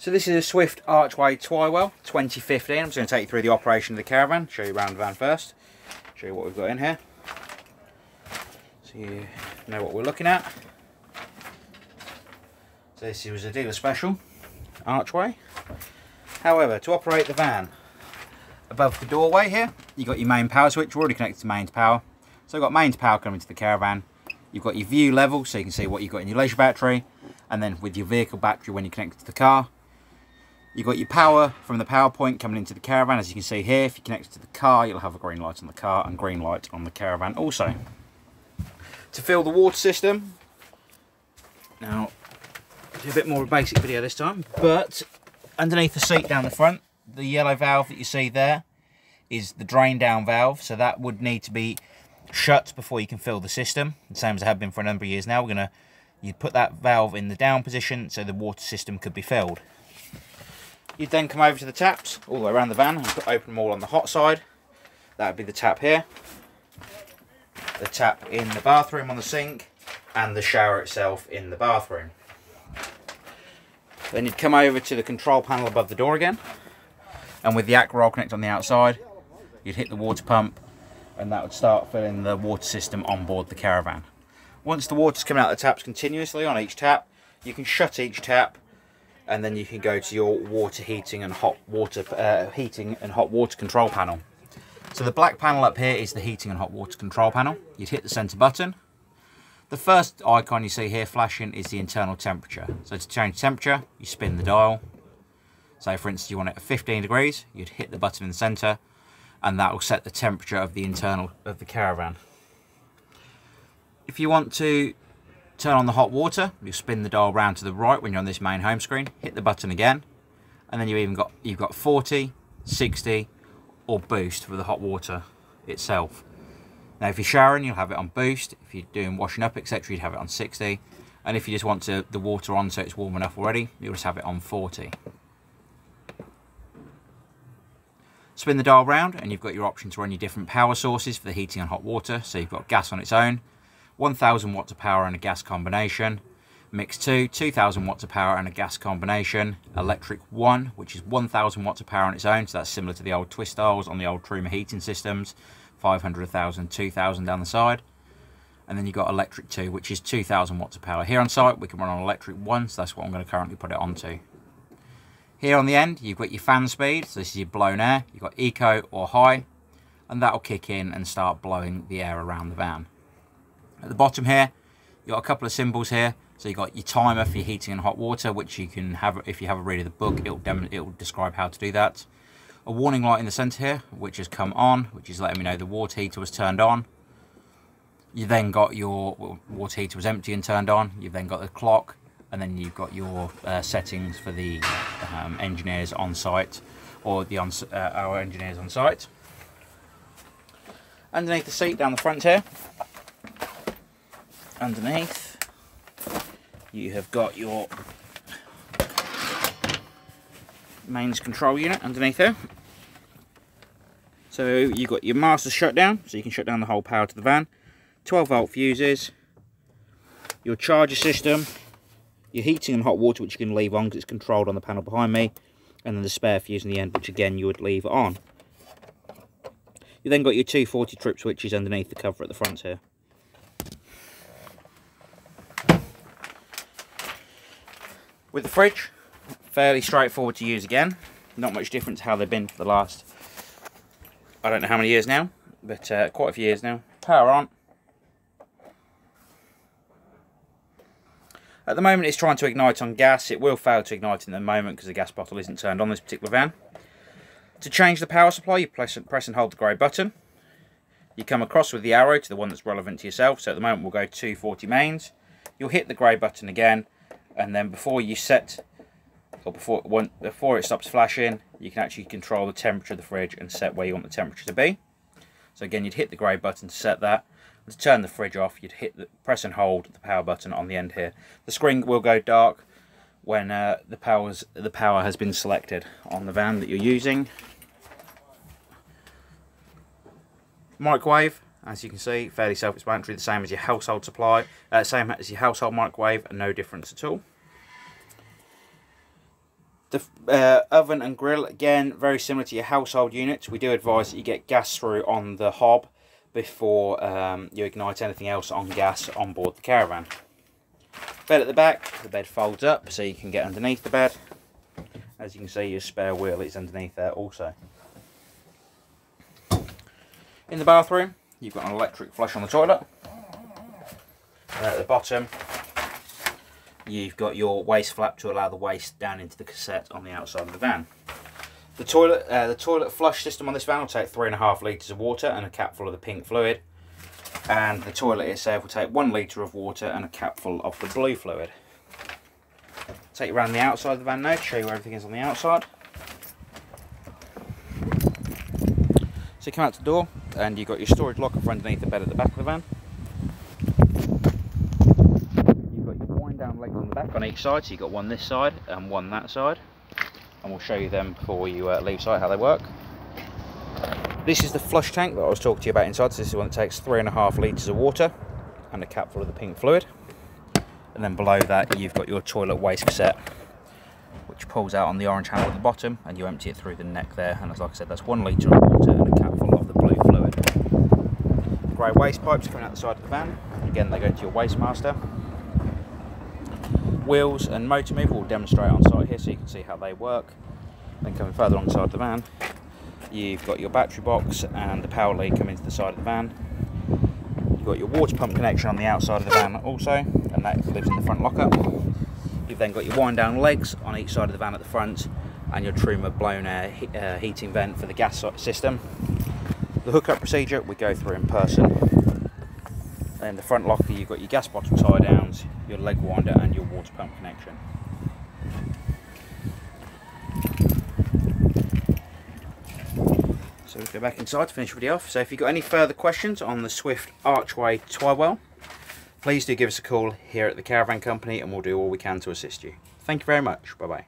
So this is a Swift Archway Twywell 2015. I'm just going to take you through the operation of the caravan, show you around the van first, show you what we've got in here. So you know what we're looking at. So this was a dealer special archway. However, to operate the van, above the doorway here, you've got your main power switch, already connected to mains power. So I've got mains power coming to the caravan. You've got your view level, so you can see what you've got in your leisure battery. And then with your vehicle battery when you connect it to the car, You've got your power from the power point coming into the caravan. As you can see here, if you connect it to the car, you'll have a green light on the car and green light on the caravan also. To fill the water system, now, a bit more of a basic video this time, but underneath the seat down the front, the yellow valve that you see there is the drain down valve. So that would need to be shut before you can fill the system. The same as it have been for a number of years now. We're going to you put that valve in the down position so the water system could be filled. You'd then come over to the taps all the way around the van and open them all on the hot side. That would be the tap here, the tap in the bathroom on the sink, and the shower itself in the bathroom. Then you'd come over to the control panel above the door again, and with the Aquaroll connect on the outside, you'd hit the water pump, and that would start filling the water system on board the caravan. Once the water's coming out of the taps continuously on each tap, you can shut each tap and then you can go to your water heating and hot water uh, heating and hot water control panel. So the black panel up here is the heating and hot water control panel. You'd hit the center button. The first icon you see here flashing is the internal temperature. So to change temperature, you spin the dial. So for instance, you want it at 15 degrees, you'd hit the button in the center and that will set the temperature of the internal of the caravan. If you want to turn on the hot water. You spin the dial round to the right when you're on this main home screen. Hit the button again. And then you've even got you've got 40 60 or boost for the hot water itself. Now if you're showering you'll have it on boost. If you're doing washing up etc you'd have it on 60 and if you just want to the water on so it's warm enough already you'll just have it on 40 spin the dial round and you've got your option to run your different power sources for the heating and hot water. So you've got gas on its own 1000 watts of power and a gas combination. Mix 2, 2000 watts of power and a gas combination. Electric 1, which is 1000 watts of power on its own, so that's similar to the old twist dials on the old Truma heating systems. 500, 1000, 2000 down the side. And then you've got electric 2, which is 2000 watts of power. Here on site, we can run on electric 1, so that's what I'm going to currently put it onto. Here on the end, you've got your fan speed, so this is your blown air. You've got eco or high, and that'll kick in and start blowing the air around the van. At the bottom here, you've got a couple of symbols here. So you've got your timer for your heating and hot water, which you can have, if you have a read of the book, it'll, it'll describe how to do that. A warning light in the center here, which has come on, which is letting me know the water heater was turned on. You then got your water heater was empty and turned on. You've then got the clock, and then you've got your uh, settings for the um, engineers on site, or the on, uh, our engineers on site. Underneath the seat down the front here, underneath. You have got your mains control unit underneath there. So you've got your master shutdown so you can shut down the whole power to the van. 12 volt fuses. Your charger system. Your heating and hot water which you can leave on because it's controlled on the panel behind me. And then the spare fuse in the end which again you would leave on. You then got your 240 trip switches underneath the cover at the front here With the fridge, fairly straightforward to use again. Not much different to how they've been for the last, I don't know how many years now, but uh, quite a few years now. Power on. At the moment it's trying to ignite on gas. It will fail to ignite in the moment because the gas bottle isn't turned on this particular van. To change the power supply, you press, press and hold the grey button. You come across with the arrow to the one that's relevant to yourself. So at the moment we'll go 240 mains. You'll hit the grey button again and then before you set or before when, before it stops flashing you can actually control the temperature of the fridge and set where you want the temperature to be. So again you'd hit the grey button to set that. And to turn the fridge off you'd hit the press and hold the power button on the end here. The screen will go dark when uh, the powers the power has been selected on the van that you're using. Microwave as you can see, fairly self-explanatory, the same as your household supply, uh, same as your household microwave, no difference at all. The uh, oven and grill, again, very similar to your household units. We do advise that you get gas through on the hob before um, you ignite anything else on gas on board the caravan. Bed at the back, the bed folds up so you can get underneath the bed. As you can see, your spare wheel is underneath there also. In the bathroom, you've got an electric flush on the toilet. And at the bottom, you've got your waste flap to allow the waste down into the cassette on the outside of the van. The toilet, uh, the toilet flush system on this van will take three and a half litres of water and a cap full of the pink fluid. And the toilet itself will take one litre of water and a cap full of the blue fluid. Take you around the outside of the van now to show you where everything is on the outside. Come out the door and you've got your storage locker for underneath the bed at the back of the van. You've got your wind down legs on the back on each side, so you've got one this side and one that side. And we'll show you them before you uh, leave site how they work. This is the flush tank that I was talking to you about inside. So this is one that takes three and a half litres of water and a cap full of the pink fluid. And then below that you've got your toilet waste cassette which pulls out on the orange handle at the bottom and you empty it through the neck there and as like I said that's one litre of water and a cap full of the blue fluid. The grey waste pipes coming out the side of the van, again they go to your waste master. Wheels and motor move will demonstrate on site here so you can see how they work. Then coming further alongside the van you've got your battery box and the power lead coming to the side of the van. You've got your water pump connection on the outside of the van also and that lives in the front locker. You've then got your wind down legs on each side of the van at the front and your Truma blown air uh, heating vent for the gas system. The hookup procedure we go through in person. And the front locker you've got your gas bottle tie downs, your leg winder and your water pump connection. So we'll go back inside to finish the video off. So if you've got any further questions on the Swift Archway Twywell, please do give us a call here at the Caravan Company and we'll do all we can to assist you. Thank you very much. Bye bye.